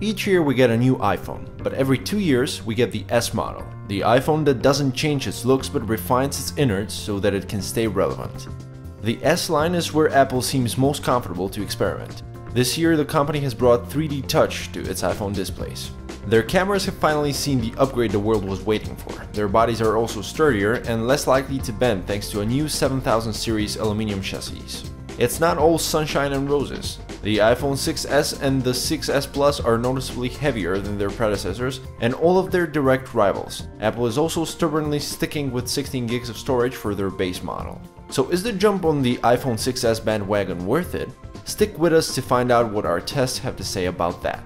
Each year we get a new iPhone, but every two years we get the S model, the iPhone that doesn't change its looks but refines its innards so that it can stay relevant. The S line is where Apple seems most comfortable to experiment. This year the company has brought 3D Touch to its iPhone displays. Their cameras have finally seen the upgrade the world was waiting for. Their bodies are also sturdier and less likely to bend thanks to a new 7000 series aluminum chassis. It's not all sunshine and roses. The iPhone 6s and the 6s Plus are noticeably heavier than their predecessors and all of their direct rivals. Apple is also stubbornly sticking with 16 gigs of storage for their base model. So is the jump on the iPhone 6s bandwagon worth it? Stick with us to find out what our tests have to say about that.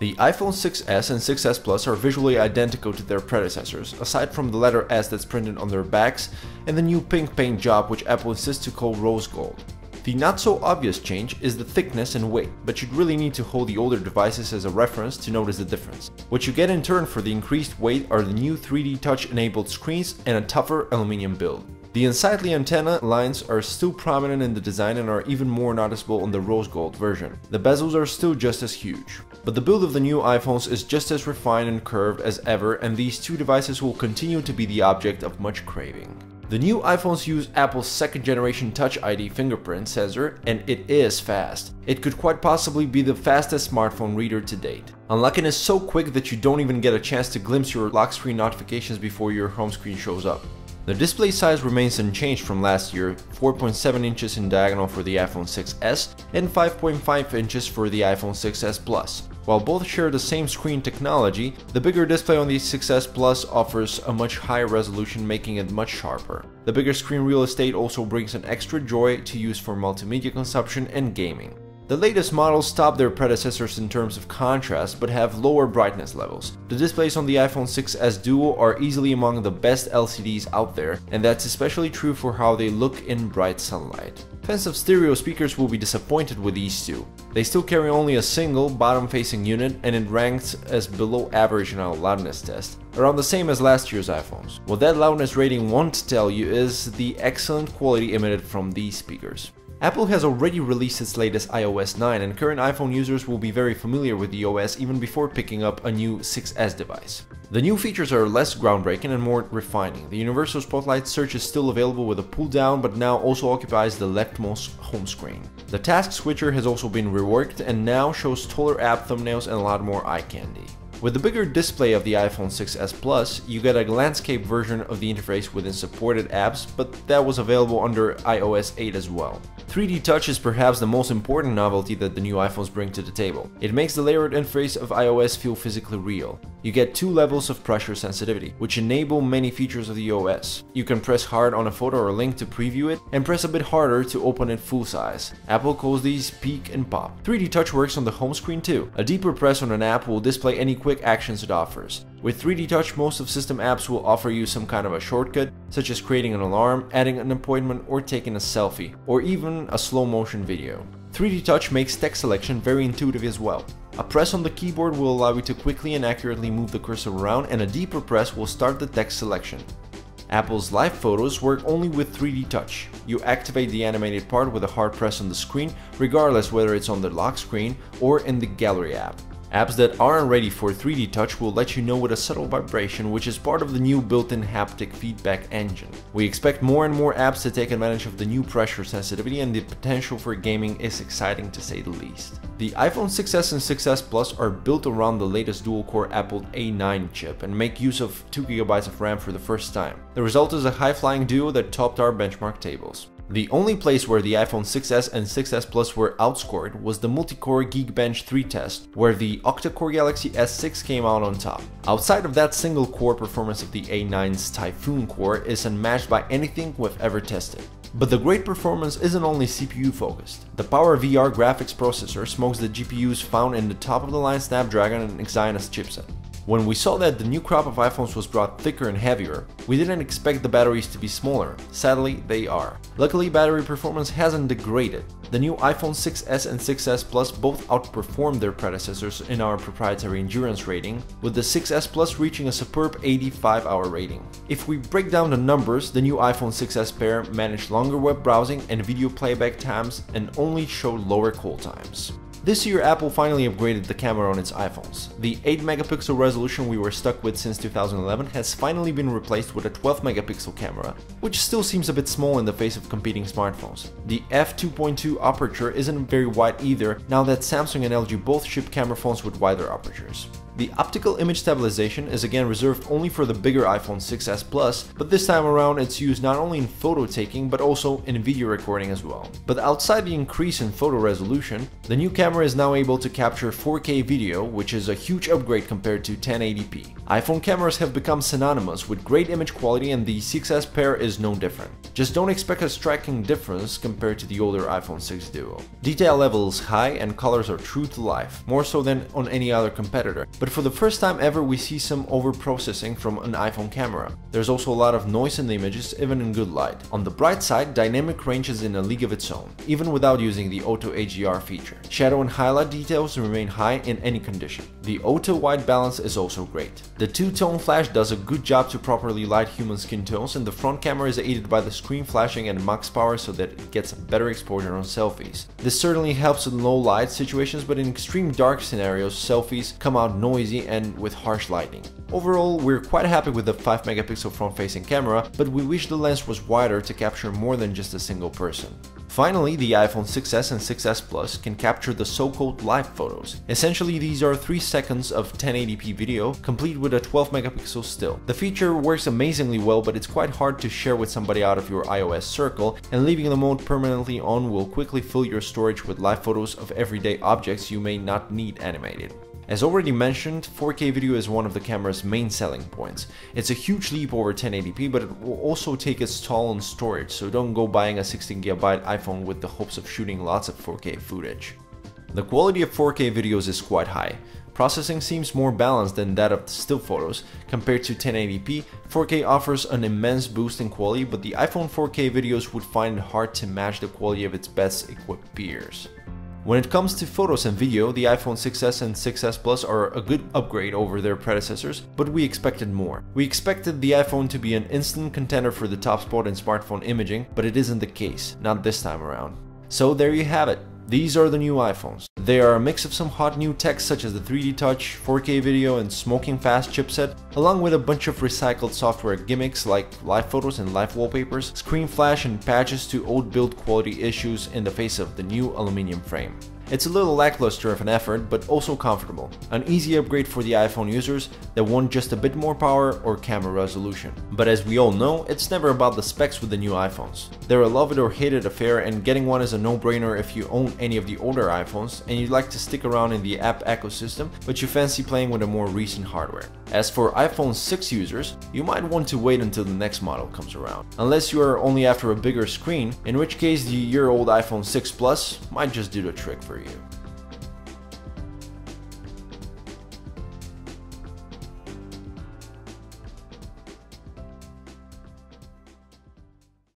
The iPhone 6s and 6s Plus are visually identical to their predecessors, aside from the letter S that's printed on their backs and the new pink paint job which Apple insists to call rose gold. The not so obvious change is the thickness and weight, but you'd really need to hold the older devices as a reference to notice the difference. What you get in turn for the increased weight are the new 3D touch enabled screens and a tougher aluminum build. The unsightly antenna lines are still prominent in the design and are even more noticeable on the rose gold version. The bezels are still just as huge. But the build of the new iPhones is just as refined and curved as ever and these two devices will continue to be the object of much craving. The new iPhones use Apple's second generation Touch ID fingerprint sensor and it is fast. It could quite possibly be the fastest smartphone reader to date. Unlocking is so quick that you don't even get a chance to glimpse your lock screen notifications before your home screen shows up. The display size remains unchanged from last year, 4.7 inches in diagonal for the iPhone 6s and 5.5 inches for the iPhone 6s Plus. While both share the same screen technology, the bigger display on the 6s Plus offers a much higher resolution making it much sharper. The bigger screen real estate also brings an extra joy to use for multimedia consumption and gaming. The latest models top their predecessors in terms of contrast but have lower brightness levels. The displays on the iPhone 6s Duo are easily among the best LCDs out there and that's especially true for how they look in bright sunlight. Fans of stereo speakers will be disappointed with these two. They still carry only a single bottom-facing unit and it ranks as below average in our loudness test, around the same as last year's iPhones. What that loudness rating won't tell you is the excellent quality emitted from these speakers. Apple has already released its latest iOS 9 and current iPhone users will be very familiar with the OS even before picking up a new 6S device. The new features are less groundbreaking and more refining. The Universal Spotlight search is still available with a pull down but now also occupies the leftmost home screen. The task switcher has also been reworked and now shows taller app thumbnails and a lot more eye candy. With the bigger display of the iPhone 6s Plus, you get a landscape version of the interface within supported apps, but that was available under iOS 8 as well. 3D Touch is perhaps the most important novelty that the new iPhones bring to the table. It makes the layered interface of iOS feel physically real. You get two levels of pressure sensitivity, which enable many features of the OS. You can press hard on a photo or link to preview it, and press a bit harder to open it full size. Apple calls these peek and pop. 3D Touch works on the home screen too. A deeper press on an app will display any quick actions it offers. With 3D Touch, most of system apps will offer you some kind of a shortcut, such as creating an alarm, adding an appointment, or taking a selfie, or even a slow motion video. 3D Touch makes text selection very intuitive as well. A press on the keyboard will allow you to quickly and accurately move the cursor around and a deeper press will start the text selection. Apple's live photos work only with 3D Touch. You activate the animated part with a hard press on the screen, regardless whether it's on the lock screen or in the gallery app. Apps that aren't ready for 3D touch will let you know with a subtle vibration which is part of the new built-in haptic feedback engine. We expect more and more apps to take advantage of the new pressure sensitivity and the potential for gaming is exciting to say the least. The iPhone 6s and 6s Plus are built around the latest dual-core Apple A9 chip and make use of 2GB of RAM for the first time. The result is a high-flying duo that topped our benchmark tables. The only place where the iPhone 6s and 6s Plus were outscored was the multi-core Geekbench 3 test, where the octa-core Galaxy S6 came out on top. Outside of that single core performance of the A9's Typhoon core is unmatched by anything we've ever tested. But the great performance isn't only CPU focused. The PowerVR graphics processor smokes the GPUs found in the top of the line Snapdragon and Exynos chipset. When we saw that the new crop of iPhones was brought thicker and heavier, we didn't expect the batteries to be smaller. Sadly, they are. Luckily, battery performance hasn't degraded. The new iPhone 6s and 6s Plus both outperformed their predecessors in our proprietary endurance rating, with the 6s Plus reaching a superb 85 hour rating. If we break down the numbers, the new iPhone 6s pair managed longer web browsing and video playback times and only showed lower call times. This year Apple finally upgraded the camera on its iPhones. The 8 megapixel resolution we were stuck with since 2011 has finally been replaced with a 12 megapixel camera, which still seems a bit small in the face of competing smartphones. The f2.2 aperture isn't very wide either now that Samsung and LG both ship camera phones with wider apertures. The optical image stabilization is again reserved only for the bigger iPhone 6s Plus, but this time around it's used not only in photo taking but also in video recording as well. But outside the increase in photo resolution, the new camera is now able to capture 4K video, which is a huge upgrade compared to 1080p. iPhone cameras have become synonymous with great image quality and the 6s pair is no different. Just don't expect a striking difference compared to the older iPhone 6 Duo. Detail level is high and colors are true to life, more so than on any other competitor, but for the first time ever we see some over-processing from an iPhone camera. There's also a lot of noise in the images even in good light. On the bright side, dynamic range is in a league of its own, even without using the Auto HDR feature. Shadow and highlight details remain high in any condition. The auto white balance is also great. The two-tone flash does a good job to properly light human skin tones and the front camera is aided by the screen flashing and max power so that it gets better exposure on selfies. This certainly helps in low light situations but in extreme dark scenarios selfies come out no noisy and with harsh lighting. Overall, we're quite happy with the 5 megapixel front facing camera, but we wish the lens was wider to capture more than just a single person. Finally, the iPhone 6s and 6s Plus can capture the so-called live photos. Essentially, these are 3 seconds of 1080p video, complete with a 12 megapixel still. The feature works amazingly well, but it's quite hard to share with somebody out of your iOS circle, and leaving the mode permanently on will quickly fill your storage with live photos of everyday objects you may not need animated. As already mentioned, 4K video is one of the camera's main selling points. It's a huge leap over 1080p, but it will also take its toll on storage, so don't go buying a 16GB iPhone with the hopes of shooting lots of 4K footage. The quality of 4K videos is quite high. Processing seems more balanced than that of still photos. Compared to 1080p, 4K offers an immense boost in quality, but the iPhone 4K videos would find it hard to match the quality of its best equipped peers. When it comes to photos and video, the iPhone 6s and 6s Plus are a good upgrade over their predecessors, but we expected more. We expected the iPhone to be an instant contender for the top spot in smartphone imaging, but it isn't the case, not this time around. So there you have it. These are the new iPhones. They are a mix of some hot new tech such as the 3D Touch, 4K video and smoking fast chipset, along with a bunch of recycled software gimmicks like live photos and live wallpapers, screen flash and patches to old build quality issues in the face of the new aluminum frame. It's a little lackluster of an effort, but also comfortable. An easy upgrade for the iPhone users that want just a bit more power or camera resolution. But as we all know, it's never about the specs with the new iPhones. They're a love it or hate it affair and getting one is a no-brainer if you own any of the older iPhones and you'd like to stick around in the app ecosystem, but you fancy playing with a more recent hardware. As for iPhone 6 users, you might want to wait until the next model comes around. Unless you are only after a bigger screen, in which case the year-old iPhone 6 Plus might just do the trick for you you.